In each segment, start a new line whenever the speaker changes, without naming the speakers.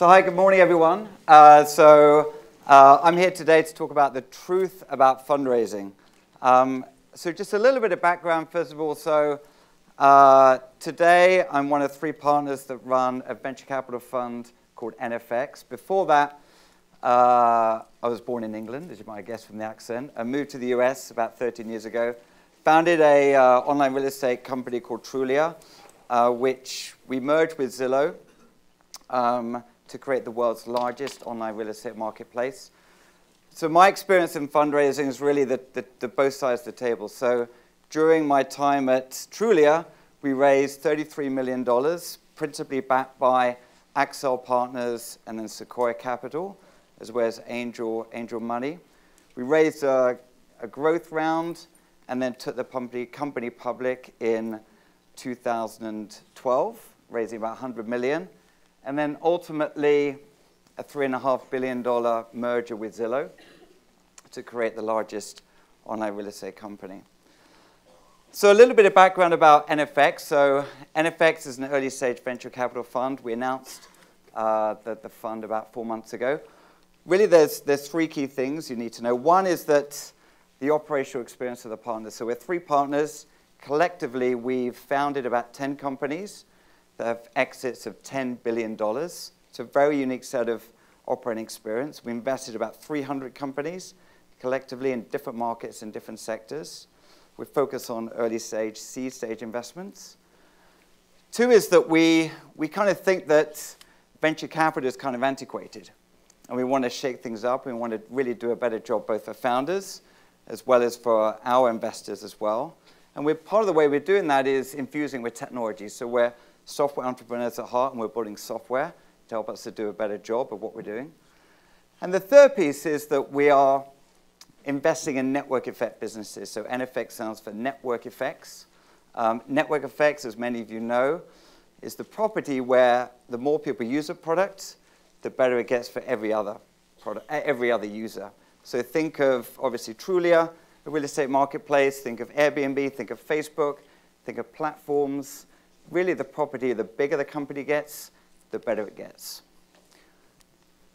So hi, good morning, everyone. Uh, so uh, I'm here today to talk about the truth about fundraising. Um, so just a little bit of background, first of all. So uh, today I'm one of three partners that run a venture capital fund called NFX. Before that, uh, I was born in England, as you might guess from the accent. I moved to the US about 13 years ago. Founded a uh, online real estate company called Trulia, uh, which we merged with Zillow. Um, to create the world's largest online real estate marketplace. So my experience in fundraising is really the, the, the both sides of the table. So during my time at Trulia, we raised $33 million, principally backed by Accel Partners and then Sequoia Capital, as well as angel, angel money. We raised a, a growth round and then took the company, company public in 2012, raising about 100 million and then ultimately a $3.5 billion merger with Zillow to create the largest online real estate company. So a little bit of background about NFX. So NFX is an early stage venture capital fund. We announced uh, the, the fund about four months ago. Really, there's, there's three key things you need to know. One is that the operational experience of the partners. So we're three partners. Collectively, we've founded about 10 companies that have exits of $10 billion. It's a very unique set of operating experience. We invested about 300 companies collectively in different markets and different sectors. We focus on early stage, seed stage investments. Two is that we, we kind of think that venture capital is kind of antiquated. And we want to shake things up. We want to really do a better job both for founders as well as for our investors as well. And we're, part of the way we're doing that is infusing with technology. So we're software entrepreneurs at heart, and we're building software to help us to do a better job of what we're doing. And the third piece is that we are investing in network effect businesses. So NFX stands for network effects. Um, network effects, as many of you know, is the property where the more people use a product, the better it gets for every other product, every other user. So think of obviously Trulia, a real estate marketplace. Think of Airbnb. Think of Facebook. Think of platforms really the property, the bigger the company gets, the better it gets.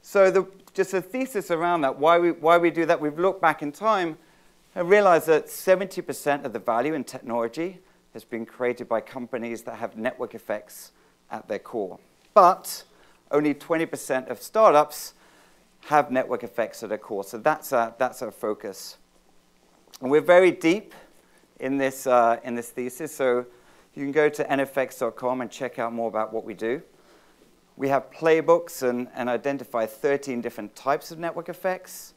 So the, just a thesis around that, why we, why we do that, we've looked back in time and realized that 70% of the value in technology has been created by companies that have network effects at their core. But only 20% of startups have network effects at their core. So that's our, that's our focus. And we're very deep in this, uh, in this thesis. So you can go to nfx.com and check out more about what we do. We have playbooks and, and identify 13 different types of network effects.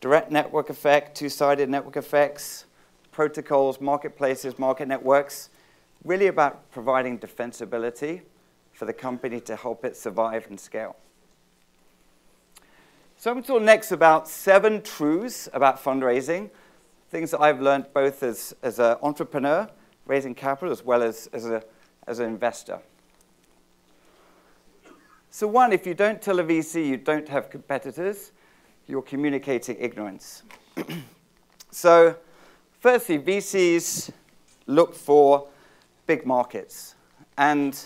Direct network effect, two-sided network effects, protocols, marketplaces, market networks, really about providing defensibility for the company to help it survive and scale. So I'm going to talk next about seven truths about fundraising, things that I've learned both as, as an entrepreneur raising capital as well as, as, a, as an investor. So one, if you don't tell a VC you don't have competitors, you're communicating ignorance. so firstly, VCs look for big markets. And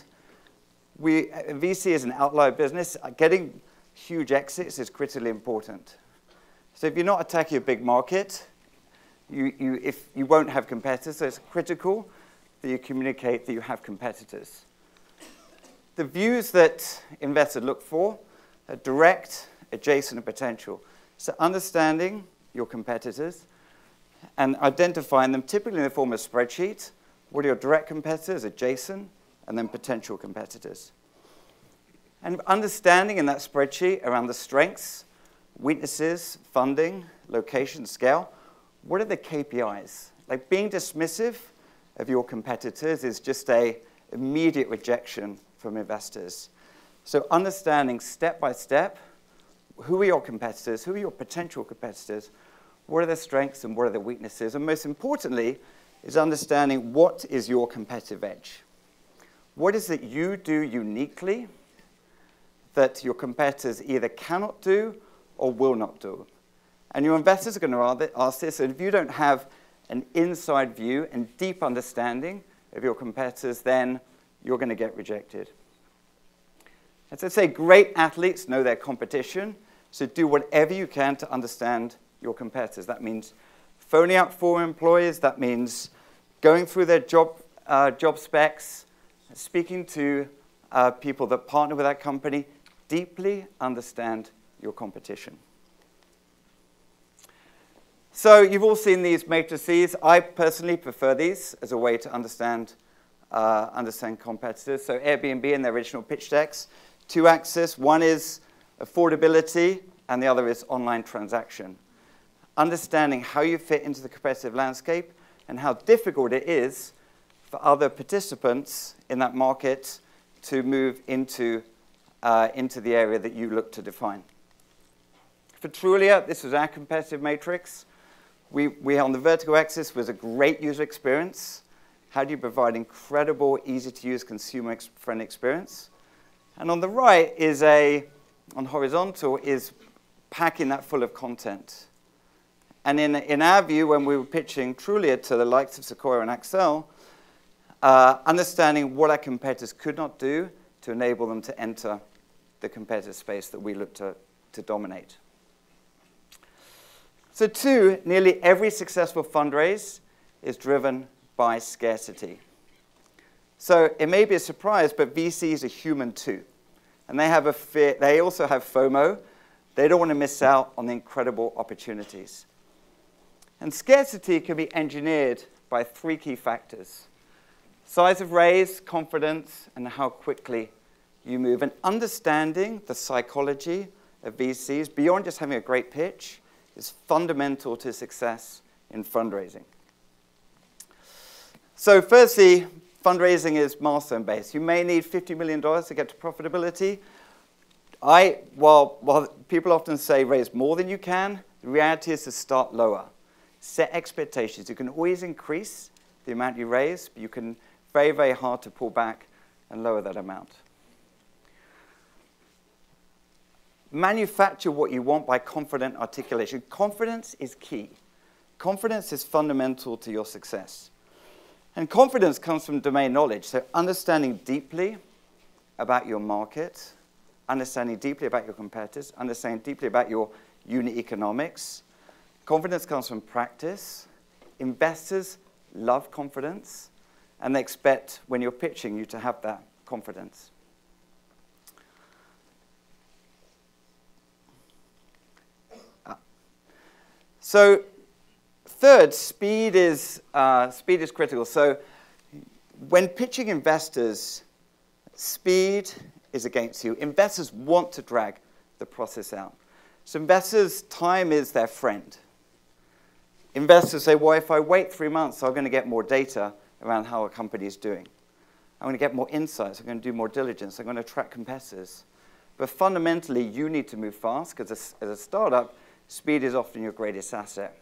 we, VC is an outlier business. Getting huge exits is critically important. So if you're not attacking a big market, you, you, if you won't have competitors, so it's critical that you communicate that you have competitors. The views that investors look for are direct, adjacent, and potential. So understanding your competitors and identifying them typically in the form of a spreadsheet. What are your direct competitors, adjacent, and then potential competitors? And understanding in that spreadsheet around the strengths, weaknesses, funding, location, scale, what are the KPIs? Like being dismissive of your competitors is just a immediate rejection from investors. So understanding step by step, who are your competitors, who are your potential competitors, what are their strengths and what are their weaknesses, and most importantly, is understanding what is your competitive edge. What is it you do uniquely that your competitors either cannot do or will not do? And your investors are going to ask this, and if you don't have an inside view and deep understanding of your competitors, then you're going to get rejected. As I say, great athletes know their competition, so do whatever you can to understand your competitors. That means phoning out former employees, that means going through their job, uh, job specs, speaking to uh, people that partner with that company, deeply understand your competition. So you've all seen these matrices. I personally prefer these as a way to understand, uh, understand competitors. So Airbnb in their original pitch decks, two axes. One is affordability, and the other is online transaction. Understanding how you fit into the competitive landscape and how difficult it is for other participants in that market to move into, uh, into the area that you look to define. For Trulia, this was our competitive matrix. We, we on the vertical axis was a great user experience. How do you provide incredible, easy-to-use, consumer-friendly experience? And on the right is a, on horizontal, is packing that full of content. And in, in our view, when we were pitching Trulia to the likes of Sequoia and Accel, uh, understanding what our competitors could not do to enable them to enter the competitive space that we look to, to dominate. So two, nearly every successful fundraise is driven by scarcity. So it may be a surprise, but VCs are human too. And they, have a fear, they also have FOMO. They don't want to miss out on the incredible opportunities. And scarcity can be engineered by three key factors. Size of raise, confidence, and how quickly you move. And understanding the psychology of VCs beyond just having a great pitch is fundamental to success in fundraising. So firstly, fundraising is milestone-based. You may need $50 million to get to profitability. I, while, while people often say raise more than you can, the reality is to start lower. Set expectations. You can always increase the amount you raise, but you can very, very hard to pull back and lower that amount. Manufacture what you want by confident articulation. Confidence is key. Confidence is fundamental to your success. And confidence comes from domain knowledge. So understanding deeply about your market, understanding deeply about your competitors, understanding deeply about your unit economics. Confidence comes from practice. Investors love confidence, and they expect when you're pitching you to have that confidence. So third, speed is, uh, speed is critical. So when pitching investors, speed is against you. Investors want to drag the process out. So investors' time is their friend. Investors say, well, if I wait three months, I'm going to get more data around how a company is doing. I'm going to get more insights. I'm going to do more diligence. I'm going to track competitors. But fundamentally, you need to move fast because as, as a startup, speed is often your greatest asset.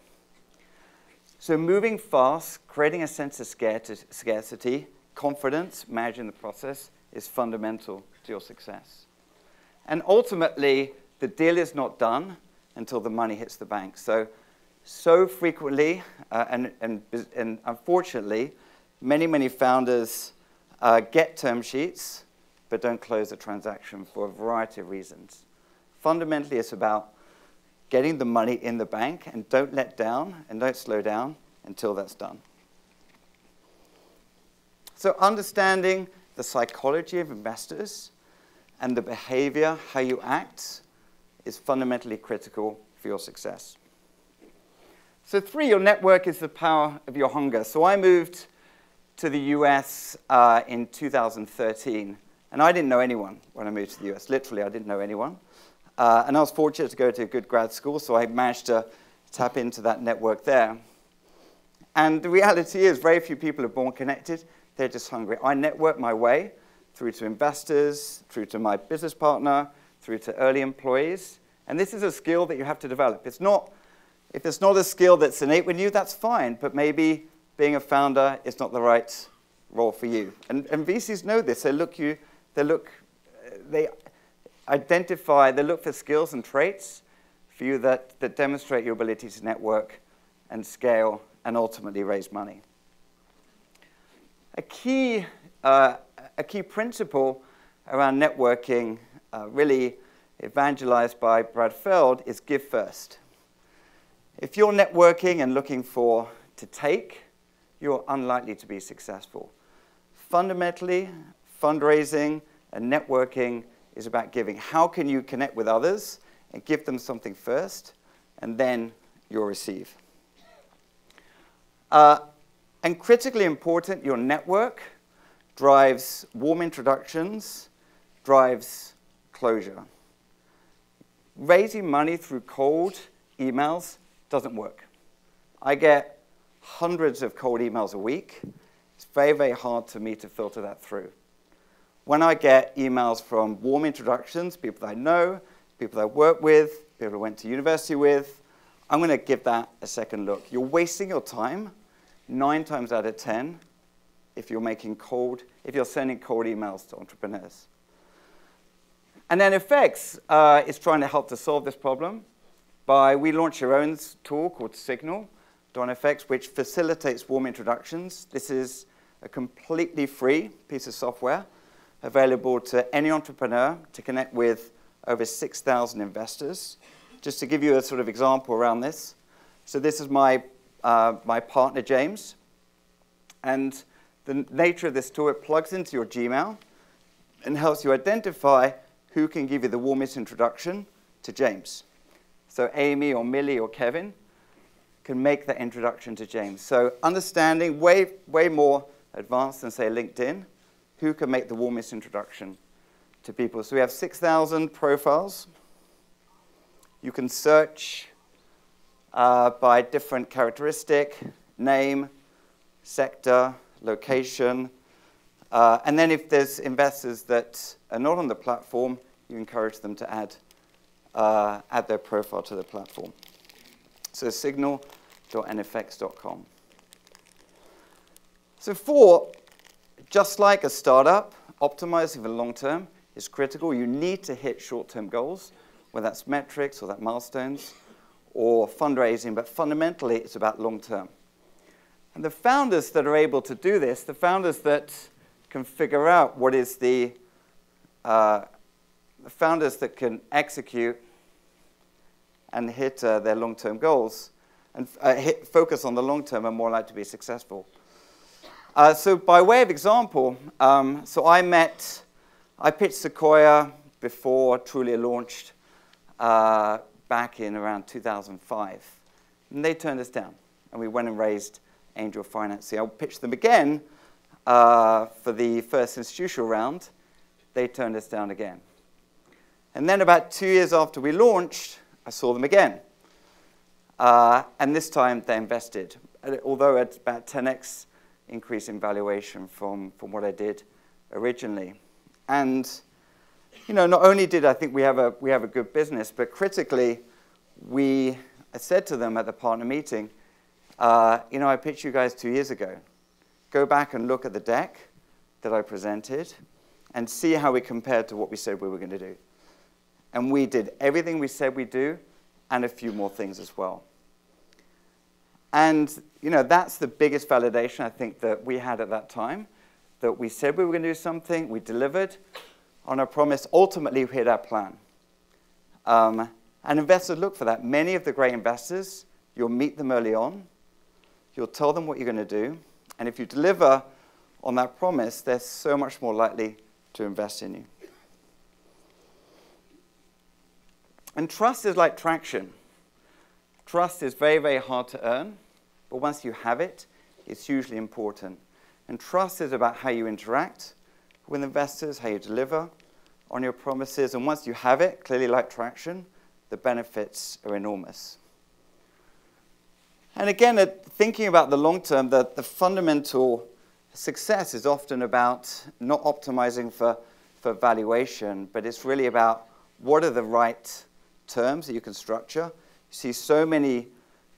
So moving fast, creating a sense of scarcity, confidence, managing the process is fundamental to your success. And ultimately, the deal is not done until the money hits the bank. So, so frequently, uh, and, and, and unfortunately, many, many founders uh, get term sheets but don't close the transaction for a variety of reasons. Fundamentally, it's about getting the money in the bank, and don't let down and don't slow down until that's done. So, understanding the psychology of investors and the behavior, how you act, is fundamentally critical for your success. So, three, your network is the power of your hunger. So, I moved to the US uh, in 2013, and I didn't know anyone when I moved to the US. Literally, I didn't know anyone. Uh, and I was fortunate to go to a good grad school, so I managed to tap into that network there. And the reality is, very few people are born connected. They're just hungry. I network my way through to investors, through to my business partner, through to early employees. And this is a skill that you have to develop. It's not, if it's not a skill that's innate with you, that's fine. But maybe being a founder is not the right role for you. And, and VCs know this. They look you, they look, they identify, they look for skills and traits for you that, that demonstrate your ability to network and scale and ultimately raise money. A key, uh, a key principle around networking uh, really evangelized by Brad Feld is give first. If you're networking and looking for to take, you're unlikely to be successful. Fundamentally, fundraising and networking is about giving. How can you connect with others and give them something first, and then you'll receive? Uh, and critically important, your network drives warm introductions, drives closure. Raising money through cold emails doesn't work. I get hundreds of cold emails a week. It's very, very hard for me to filter that through. When I get emails from warm introductions, people that I know, people that I work with, people I went to university with, I'm going to give that a second look. You're wasting your time nine times out of 10 if you're making cold, if you're sending cold emails to entrepreneurs. And then NFX uh, is trying to help to solve this problem by, we launched our own tool called Signal, NFX, which facilitates warm introductions. This is a completely free piece of software available to any entrepreneur to connect with over 6,000 investors. Just to give you a sort of example around this. So this is my, uh, my partner, James. And the nature of this tool, it plugs into your Gmail and helps you identify who can give you the warmest introduction to James. So Amy or Millie or Kevin can make that introduction to James. So understanding way, way more advanced than, say, LinkedIn, who can make the warmest introduction to people. So we have 6,000 profiles. You can search uh, by different characteristic, name, sector, location. Uh, and then if there's investors that are not on the platform, you encourage them to add, uh, add their profile to the platform. So signal.nfx.com. So four, just like a startup, optimizing for the long term is critical. You need to hit short-term goals, whether that's metrics or that milestones or fundraising, but fundamentally it's about long term. And the founders that are able to do this, the founders that can figure out what is the, uh, the founders that can execute and hit uh, their long-term goals and uh, hit, focus on the long term are more likely to be successful. Uh, so by way of example, um, so I met, I pitched Sequoia before Trulia launched uh, back in around 2005. And they turned us down, and we went and raised angel financing. I pitched them again uh, for the first institutional round. They turned us down again. And then about two years after we launched, I saw them again. Uh, and this time they invested, although at about 10x increase in valuation from, from what I did originally. And you know, not only did I think we have a, we have a good business, but critically, we I said to them at the partner meeting, uh, you know, I pitched you guys two years ago. Go back and look at the deck that I presented and see how we compared to what we said we were going to do. And we did everything we said we'd do and a few more things as well. And, you know, that's the biggest validation I think that we had at that time, that we said we were going to do something, we delivered on our promise, ultimately we hit our plan. Um, and investors look for that. Many of the great investors, you'll meet them early on, You'll tell them what you're going to do. And if you deliver on that promise, they're so much more likely to invest in you. And trust is like traction. Trust is very, very hard to earn, but once you have it, it's hugely important. And trust is about how you interact with investors, how you deliver on your promises. And once you have it, clearly like traction, the benefits are enormous. And again, uh, thinking about the long term, the, the fundamental success is often about not optimizing for, for valuation, but it's really about what are the right terms that you can structure. See so many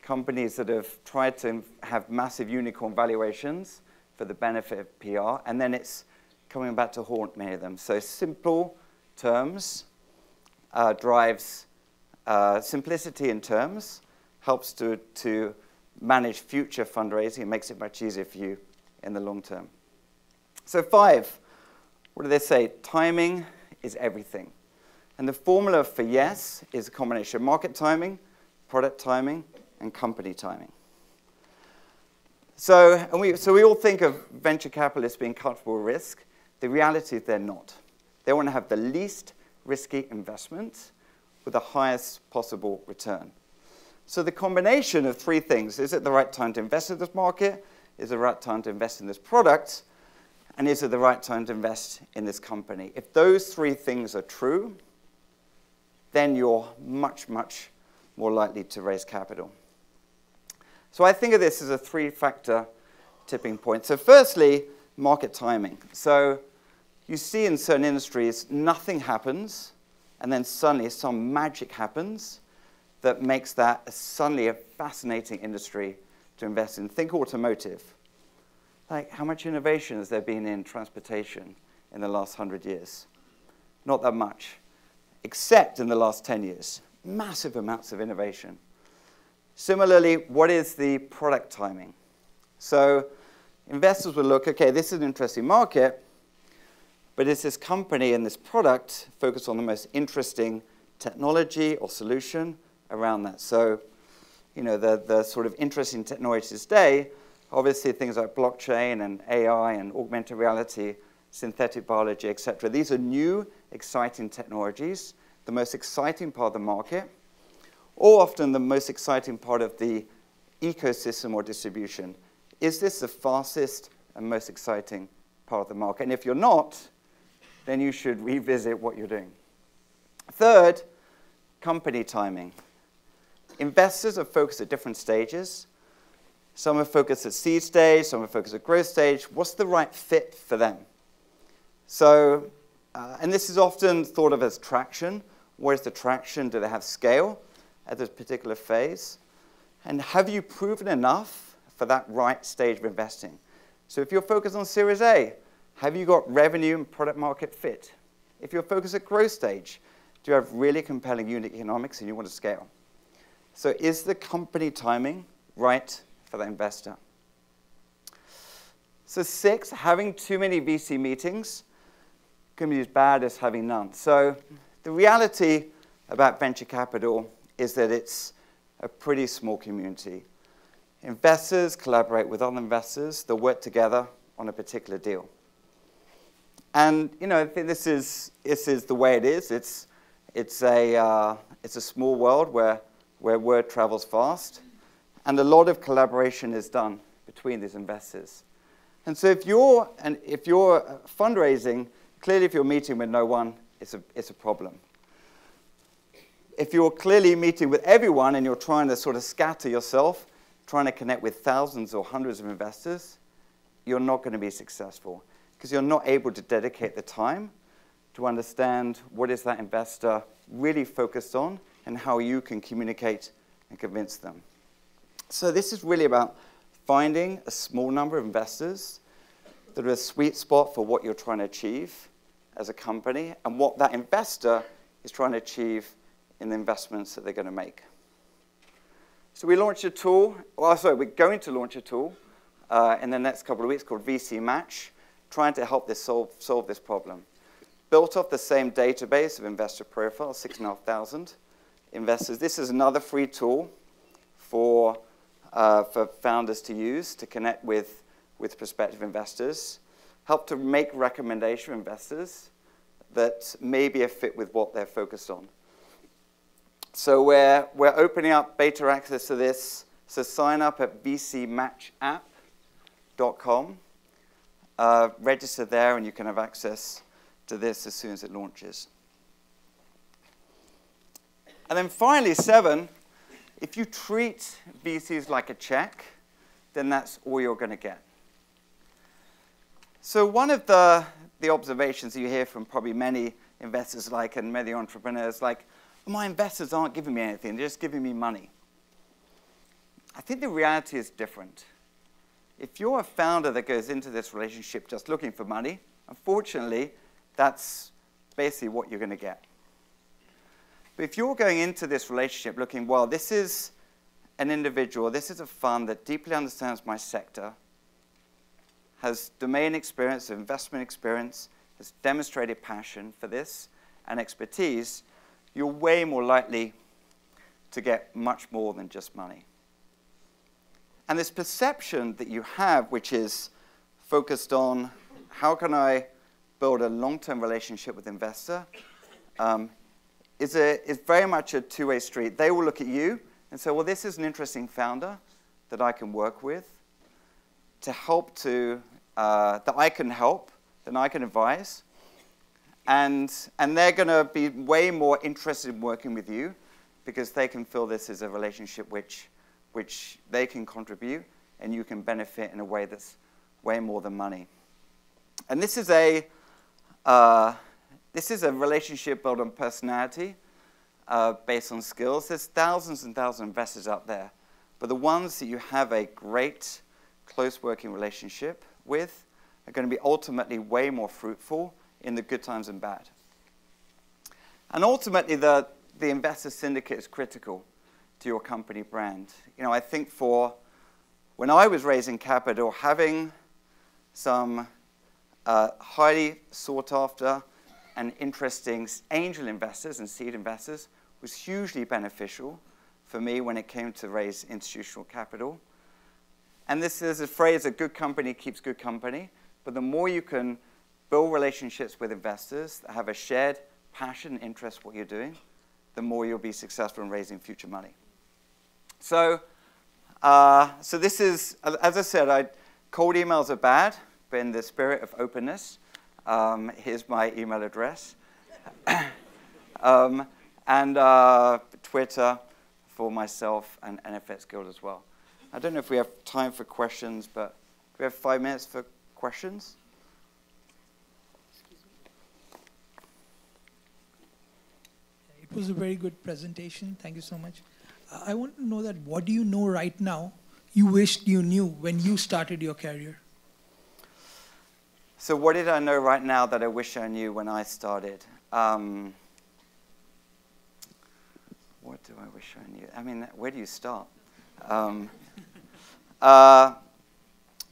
companies that have tried to have massive unicorn valuations for the benefit of PR, and then it's coming back to haunt many of them. So simple terms uh, drives uh, simplicity in terms, helps to, to manage future fundraising. Makes it much easier for you in the long term. So five, what do they say? Timing is everything. And the formula for yes is a combination of market timing, product timing, and company timing. So, and we, so we all think of venture capitalists being comfortable with risk. The reality is they're not. They want to have the least risky investment with the highest possible return. So the combination of three things, is it the right time to invest in this market? Is it the right time to invest in this product? And is it the right time to invest in this company? If those three things are true, then you're much, much more likely to raise capital. So I think of this as a three-factor tipping point. So firstly, market timing. So you see in certain industries, nothing happens, and then suddenly some magic happens that makes that suddenly a fascinating industry to invest in. Think automotive. Like, how much innovation has there been in transportation in the last 100 years? Not that much, except in the last 10 years. Massive amounts of innovation. Similarly, what is the product timing? So investors will look, okay, this is an interesting market, but is this company and this product focused on the most interesting technology or solution around that? So, you know, the, the sort of interesting technologies today, obviously things like blockchain and AI and augmented reality, synthetic biology, et cetera. These are new, exciting technologies, the most exciting part of the market or often the most exciting part of the ecosystem or distribution. Is this the fastest and most exciting part of the market? And if you're not, then you should revisit what you're doing. Third, company timing. Investors are focused at different stages. Some are focused at seed stage, some are focused at growth stage. What's the right fit for them? So, uh, and this is often thought of as traction. What is the traction? Do they have scale? at this particular phase? And have you proven enough for that right stage of investing? So if you're focused on Series A, have you got revenue and product market fit? If you're focused at growth stage, do you have really compelling unit economics and you want to scale? So is the company timing right for the investor? So six, having too many VC meetings can be as bad as having none. So the reality about venture capital is that it's a pretty small community. Investors collaborate with other investors, they'll work together on a particular deal. And you know, I think this is, this is the way it is. It's, it's, a, uh, it's a small world where, where word travels fast, and a lot of collaboration is done between these investors. And so if you're, and if you're fundraising, clearly if you're meeting with no one, it's a, it's a problem if you're clearly meeting with everyone and you're trying to sort of scatter yourself, trying to connect with thousands or hundreds of investors, you're not going to be successful because you're not able to dedicate the time to understand what is that investor really focused on and how you can communicate and convince them. So this is really about finding a small number of investors that are a sweet spot for what you're trying to achieve as a company and what that investor is trying to achieve in the investments that they're going to make. So we launched a tool, well, sorry, we're going to launch a tool uh, in the next couple of weeks called VC Match, trying to help this solve, solve this problem. Built off the same database of investor profiles, 6,500 investors. This is another free tool for, uh, for founders to use to connect with, with prospective investors, help to make recommendations recommendation investors that may be a fit with what they're focused on. So we're, we're opening up beta access to this. So sign up at vcmatchapp.com. Uh, register there, and you can have access to this as soon as it launches. And then finally, seven, if you treat VCs like a check, then that's all you're going to get. So one of the, the observations you hear from probably many investors like and many entrepreneurs like, oh, my investors aren't giving me anything, they're just giving me money. I think the reality is different. If you're a founder that goes into this relationship just looking for money, unfortunately, that's basically what you're going to get. But if you're going into this relationship looking, well, this is an individual, this is a fund that deeply understands my sector, has domain experience, investment experience, has demonstrated passion for this and expertise, you're way more likely to get much more than just money. And this perception that you have, which is focused on how can I build a long-term relationship with investor, um, is, a, is very much a two-way street. They will look at you and say, well, this is an interesting founder that I can work with to help to, uh, that I can help, that I can advise. And, and they're going to be way more interested in working with you because they can feel this is a relationship which, which they can contribute and you can benefit in a way that's way more than money. And this is a, uh, this is a relationship built on personality, uh, based on skills. There's thousands and thousands of investors out there, but the ones that you have a great, close working relationship with are going to be ultimately way more fruitful in the good times and bad. And ultimately, the, the investor syndicate is critical to your company brand. You know, I think for when I was raising capital, having some uh, highly sought after and interesting angel investors and seed investors was hugely beneficial for me when it came to raise institutional capital. And this is a phrase, a good company keeps good company. But the more you can build relationships with investors that have a shared passion and interest what you're doing, the more you'll be successful in raising future money. So, uh, so this is, as I said, I, cold emails are bad, but in the spirit of openness, um, here's my email address. um, and uh, Twitter for myself and NFX Guild as well. I don't know if we have time for questions, but do we have five minutes for questions?
It was a very good presentation. Thank you so much. Uh, I want to know that what do you know right now you wished you knew when you started your career?
So what did I know right now that I wish I knew when I started? Um, what do I wish I knew? I mean, where do you start? Um, uh,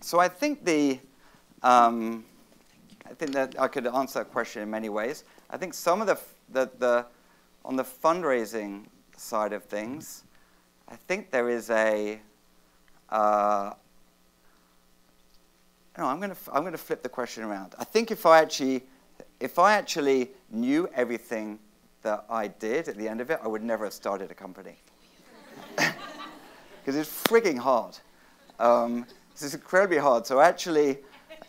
so I think the, um, I think that I could answer that question in many ways. I think some of the, the, the on the fundraising side of things, I think there is a, uh, no, I'm going to I'm going to flip the question around. I think if I actually if I actually knew everything that I did at the end of it, I would never have started a company. Because it's frigging hard. Um, is incredibly hard. So actually,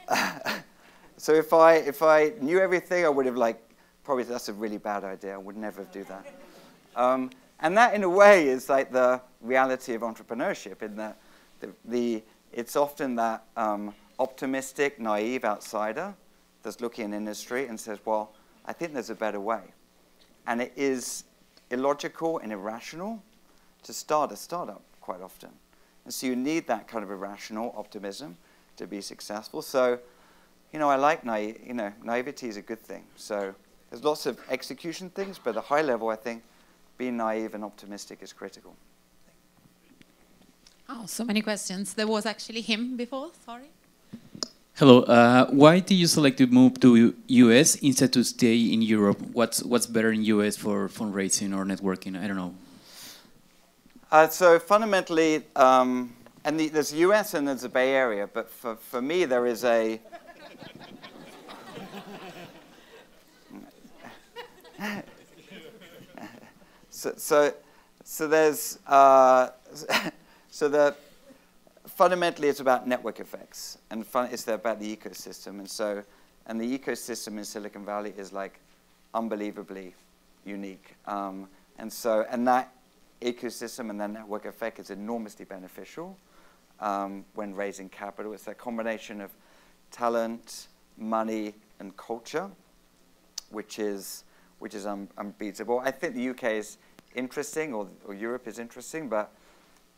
so if I if I knew everything, I would have like probably that's a really bad idea. I would never do that. Um, and that, in a way, is like the reality of entrepreneurship. In that the, the it's often that um, optimistic, naive outsider that's looking in industry and says, well, I think there's a better way. And it is illogical and irrational to start a startup quite often. And so you need that kind of irrational optimism to be successful. So, you know, I like naive, you know, naivety is a good thing. So there's lots of execution things, but at a high level, I think being naive and optimistic is critical.
Oh, so many questions. There was actually him before, sorry.
Hello. Uh, why did you select to move to US instead to stay in Europe? What's what's better in US for fundraising or networking? I don't know.
Uh, so fundamentally, um, and the, there's US and there's the Bay Area, but for, for me there is a so, so, so there's uh, so the fundamentally, it's about network effects, and fun, it's about the ecosystem. And so, and the ecosystem in Silicon Valley is like unbelievably unique. Um, and so, and that ecosystem and that network effect is enormously beneficial um, when raising capital. It's a combination of talent, money, and culture, which is which is un unbeatable. I think the UK is interesting, or, or Europe is interesting, but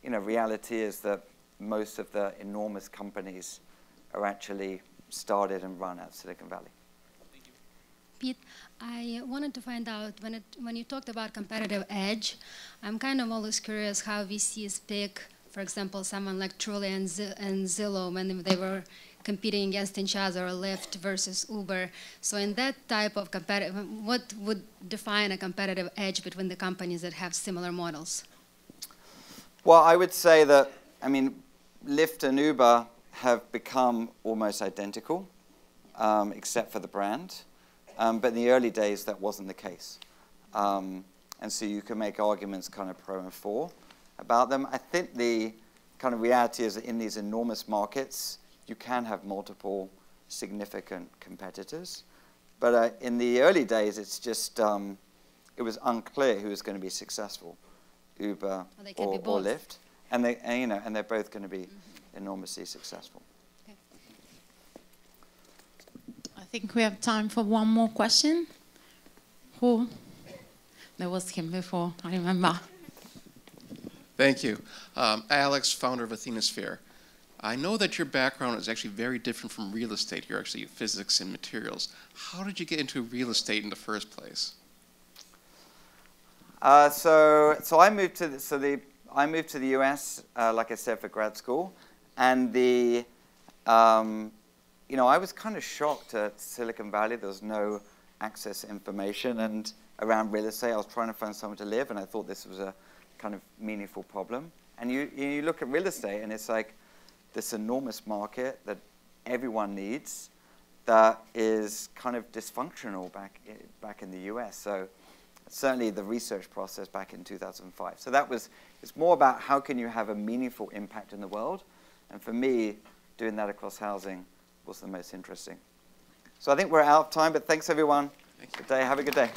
you know, reality is that most of the enormous companies are actually started and run at Silicon Valley.
Pete, I wanted to find out when, it, when you talked about competitive edge, I'm kind of always curious how VCs pick, for example, someone like Truly and, Z and Zillow when they were competing against each other, Lyft versus Uber. So in that type of competitive, what would define a competitive edge between the companies that have similar models?
Well, I would say that, I mean, Lyft and Uber have become almost identical, um, except for the brand. Um, but in the early days, that wasn't the case. Um, and so you can make arguments kind of pro and for about them. I think the kind of reality is that in these enormous markets, you can have multiple significant competitors. But uh, in the early days, it's just, um, it was unclear who was going to be successful, Uber or, or. Lyft. And, they, and, you know, and they're both going to be enormously successful.
I think we have time for one more question. Who? There was him before, I remember.
Thank you. Um, Alex, founder of Athenasphere. I know that your background is actually very different from real estate. You're actually physics and materials. How did you get into real estate in the first place?
Uh, so, so I moved to the, so the I moved to the U.S. Uh, like I said for grad school, and the um, you know I was kind of shocked at Silicon Valley. There was no access information, and around real estate, I was trying to find somewhere to live, and I thought this was a kind of meaningful problem. And you you look at real estate, and it's like this enormous market that everyone needs that is kind of dysfunctional back eh, back in the U.S. So certainly the research process back in 2005. So that was, it's more about how can you have a meaningful impact in the world. And for me, doing that across housing was the most interesting. So I think we're out of time, but thanks everyone.
Thank you.
Good day. Have a good day.